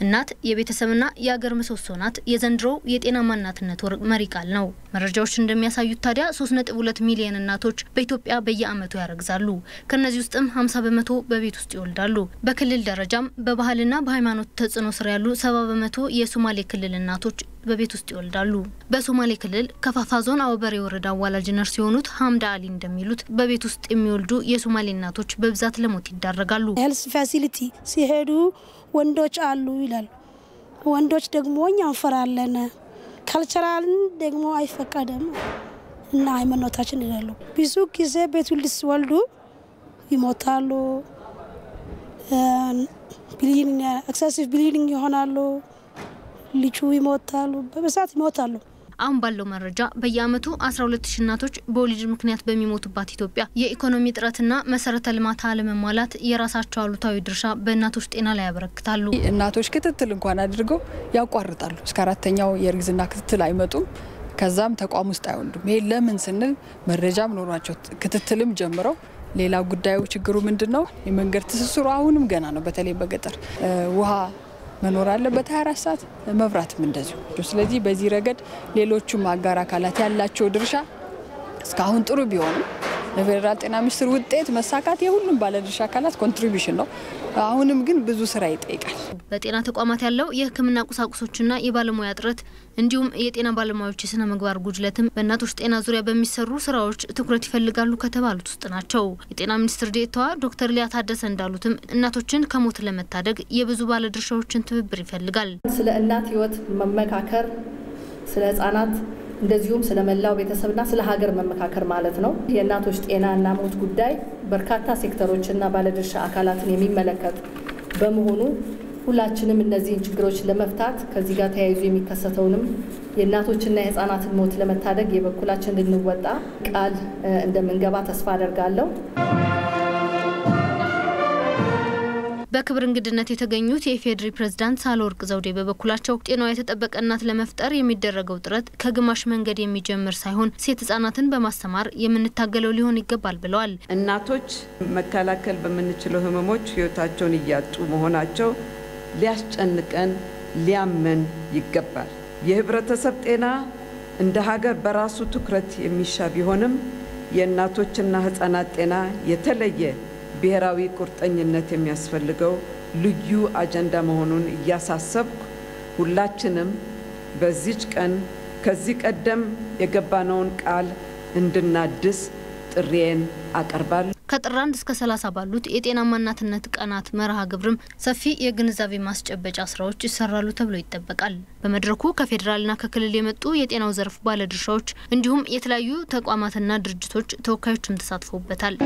እናት የቤተሰብና የአገር ምሰሶ ናት የዘንድሮው የጤናማ እናትነት ወር መሪ ቃል ነው። መረጃዎች እንደሚያሳዩት ታዲያ 3.2 ሚሊዮን እናቶች በኢትዮጵያ በየዓመቱ ያረግዛሉ። ከእነዚህ ውስጥም 50 በመቶ በቤት ውስጥ ይወልዳሉ። በክልል ደረጃም በባህልና በሃይማኖት ተጽዕኖ ስር ያሉ 70 በመቶ የሶማሌ ክልል እናቶች በቤት ውስጥ ይወልዳሉ። በሶማሌ ክልል ፋፋን ዞን አውበሬ ወረዳ አዋላጅ ነርስ የሆኑት ሀምዳ አሊ እንደሚሉት በቤት ውስጥ የሚወልዱ የሶማሌ እናቶች በብዛት ለሞት ይዳረጋሉ። health facility ሲሄዱ ወንዶች አሉ ይላሉ። ወንዶች ደግሞ እኛ እንፈራለን፣ culture አችን ደግሞ አይፈቀድም እና ሃይማኖታችን ይላሉ። ብዙ ጊዜ ቤት ውልድ ሲወልዱ ይሞታሉ፣ excessive bleeding ይሆናሉ፣ ልጁ ይሞታሉ፣ በብዛት ይሞታሉ። አሁን ባለው መረጃ በየዓመቱ 12 ሺህ እናቶች በወሊድ ምክንያት በሚሞቱባት ኢትዮጵያ የኢኮኖሚ እጥረትና መሰረተ ልማት አለመሟላት የራሳቸው አሉታዊ ድርሻ በእናቶች ጤና ላይ ያበረክታሉ። እናቶች ክትትል እንኳን አድርገው ያቋርጣሉ። እስከ አራተኛው የእርግዝና ክትትል አይመጡም። ከዛም ተቋም ውስጥ አይወልዱም። ይሄ ለምን ስንል መረጃም ኖሯቸው ክትትልም ጀምረው ሌላ ጉዳዩ ችግሩ ምንድን ነው? የመንገድ ትስስሩ አሁንም ገና ነው። በተለይ በገጠር ውሃ መኖር አለበት 24 ሰዓት መብራትም እንደዚሁ። ስለዚህ በዚህ ረገድ ሌሎቹም አጋር አካላት ያላቸው ድርሻ እስካሁን ጥሩ ቢሆንም የፌዴራል ጤና ሚኒስቴር ውጤት መሳካት የሁሉም ባለድርሻ አካላት contribution ነው። አሁንም ግን ብዙ ስራ ይጠይቃል። በጤና ተቋማት ያለው የሕክምና ቁሳቁሶችና የባለሙያ እጥረት እንዲሁም የጤና ባለሙያዎች የስነ ምግባር ጉድለትም በእናቶች ጤና ዙሪያ በሚሰሩ ስራዎች ትኩረት ይፈልጋሉ ከተባሉት ውስጥ ናቸው። የጤና ሚኒስትር ዴኤታዋ ዶክተር ሊያ ታደሰ እንዳሉትም እናቶችን ከሞት ለመታደግ የብዙ ባለድርሻዎችን ትብብር ይፈልጋል። ስለ እናት ህይወት መመካከር፣ ስለ ህጻናት እንደዚሁም ስለ መላው ቤተሰብና ስለ ሀገር መመካከር ማለት ነው። የእናቶች ጤና እና ሞት ጉዳይ በርካታ ሴክተሮችና ባለድርሻ አካላትን የሚመለከት በመሆኑ ሁላችንም እነዚህን ችግሮች ለመፍታት ከዚህ ጋር ተያይዞ የሚከሰተውንም የእናቶችና የህፃናትን ሞት ለመታደግ የበኩላችን እንድንወጣ ቃል እንደምንገባ ተስፋ አደርጋለሁ። በክብር እንግድነት የተገኙት የኢፌዴሪ ፕሬዝዳንት ሳህለወርቅ ዘውዴ በበኩላቸው ጤናዋ የተጠበቀ እናት ለመፍጠር የሚደረገው ጥረት ከግማሽ መንገድ የሚጀምር ሳይሆን ሴት ህጻናትን በማስተማር የምንታገለው ሊሆን ይገባል ብለዋል። እናቶች መከላከል በምንችለው ህመሞች ህይወታቸውን እያጡ መሆናቸው ሊያስጨንቀን ሊያመን ይገባል። የህብረተሰብ ጤና እንደ ሀገር በራሱ ትኩረት የሚሻ ቢሆንም የእናቶችና ህጻናት ጤና የተለየ ብሔራዊ ቁርጠኝነት የሚያስፈልገው ልዩ አጀንዳ መሆኑን እያሳሰብኩ ሁላችንም በዚች ቀን ከዚህ ቀደም የገባነውን ቃል እንድናድስ ጥሪዬን አቀርባለሁ። ከጥር አንድ እስከ ሰላሳ ባሉት የጤናማ እናትነት ቀናት መርሃ ግብርም ሰፊ የግንዛቤ ማስጨበጫ ስራዎች ይሰራሉ ተብሎ ይጠበቃል። በመድረኩ ከፌዴራልና ከክልል የመጡ የጤናው ዘርፍ ባለድርሻዎች እንዲሁም የተለያዩ ተቋማትና ድርጅቶች ተወካዮችም ተሳትፈውበታል።